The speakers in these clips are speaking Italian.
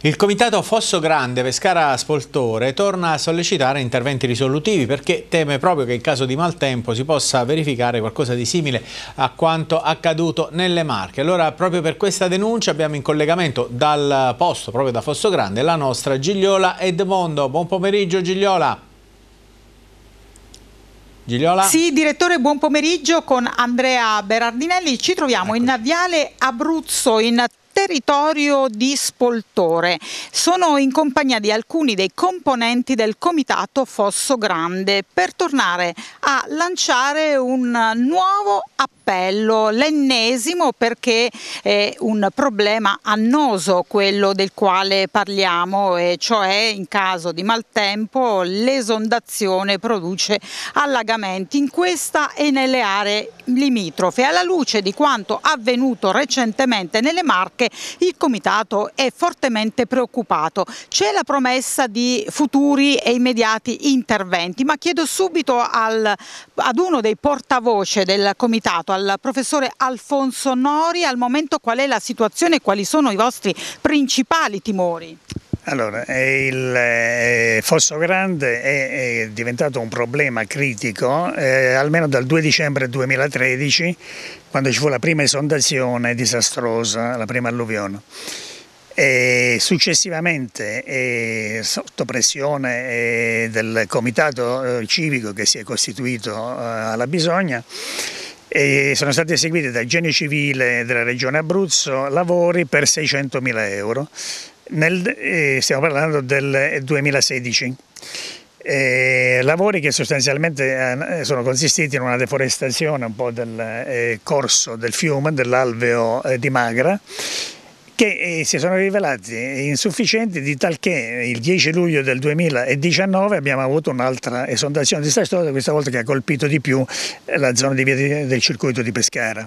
Il comitato Fosso Grande Pescara Spoltore torna a sollecitare interventi risolutivi perché teme proprio che in caso di maltempo si possa verificare qualcosa di simile a quanto accaduto nelle Marche. Allora proprio per questa denuncia abbiamo in collegamento dal posto, proprio da Fosso Grande, la nostra Gigliola Edmondo. Buon pomeriggio Gigliola. Gigliola? Sì, direttore, buon pomeriggio con Andrea Berardinelli. Ci troviamo Eccoci. in Viale Abruzzo, in territorio di Spoltore. Sono in compagnia di alcuni dei componenti del comitato Fosso Grande per tornare a lanciare un nuovo appello, l'ennesimo perché è un problema annoso quello del quale parliamo e cioè in caso di maltempo l'esondazione produce allagamenti in questa e nelle aree limitrofe. Alla luce di quanto avvenuto recentemente nelle Marche il Comitato è fortemente preoccupato. C'è la promessa di futuri e immediati interventi, ma chiedo subito al, ad uno dei portavoce del Comitato, al professore Alfonso Nori, al momento qual è la situazione e quali sono i vostri principali timori? Allora, il eh, Fosso Grande è, diventato un problema critico eh, almeno dal 2 dicembre 2013 quando ci fu la prima esondazione disastrosa, la prima alluvione. E successivamente, eh, sotto pressione eh, del comitato civico che si è costituito alla Bisogna, sono stati eseguiti dal Genio Civile della Regione Abruzzo lavori per 600.000 euro nel, eh, stiamo parlando del 2016. Eh, lavori che sostanzialmente eh, sono consistiti in una deforestazione un po' del eh, corso del fiume, dell'alveo eh, di Magra, che eh, si sono rivelati insufficienti di tal che il 10 luglio del 2019 abbiamo avuto un'altra esondazione disastrosa, questa volta che ha colpito di più la zona di via del circuito di Pescara.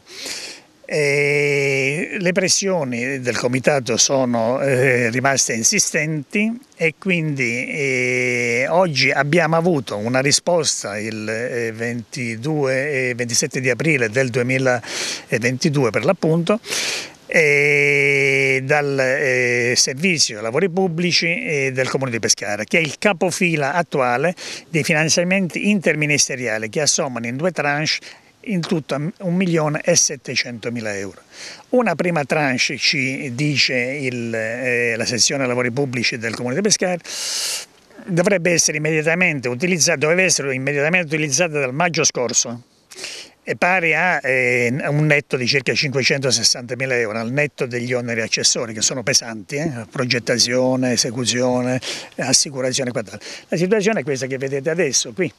E le pressioni del comitato sono eh, rimaste insistenti e quindi eh, oggi abbiamo avuto una risposta il eh, 22 e 27 di aprile del 2022 per l'appunto dal eh, Servizio Lavori Pubblici del Comune di Pescara, che è il capofila attuale dei finanziamenti interministeriali che assommano in due tranche in tutto 1.700.000 euro. Una prima tranche ci dice il, eh, la sezione lavori pubblici del Comune di Pescara dovrebbe essere immediatamente utilizzata, doveva essere immediatamente utilizzata dal maggio scorso pari a eh, un netto di circa 560.000 euro, al netto degli oneri accessori che sono pesanti, eh, progettazione, esecuzione, assicurazione e quant'altro. La situazione è questa che vedete adesso qui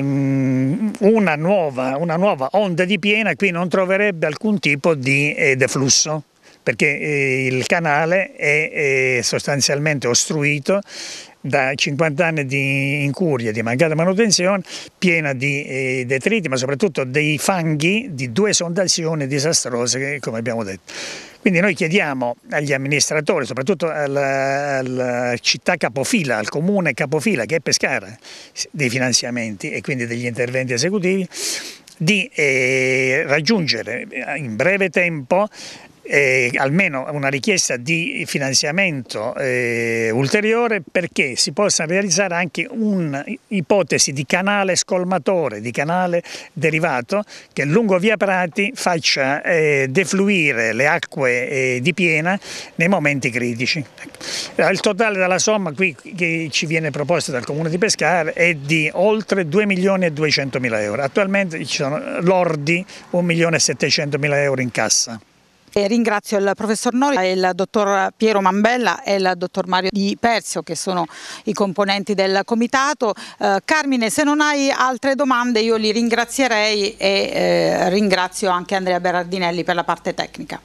una nuova, una nuova, onda di piena qui non troverebbe alcun tipo di eh, deflusso perché eh, il canale è, è sostanzialmente ostruito da 50 anni di incuria, di mancata manutenzione, piena di eh, detriti, ma soprattutto dei fanghi di due esondazioni disastrose, come abbiamo detto. Quindi noi chiediamo agli amministratori, soprattutto alla, alla, città capofila, al comune capofila che è Pescara, dei finanziamenti e quindi degli interventi esecutivi, di eh, raggiungere in breve tempo eh, almeno una richiesta di finanziamento eh, ulteriore perché si possa realizzare anche un'ipotesi di canale scolmatore, di canale derivato che lungo via Prati faccia eh, defluire le acque eh, di piena nei momenti critici. Il totale della somma qui che ci viene proposta dal Comune di Pescara è di oltre 2 milioni e 200 mila euro. Attualmente ci sono lordi 1 milione e 700 mila euro in cassa. E ringrazio il professor Nori, il dottor Piero Mambella e il dottor Mario Di Persio che sono i componenti del comitato. Eh, Carmine se non hai altre domande io li ringrazierei e eh, ringrazio anche Andrea Berardinelli per la parte tecnica.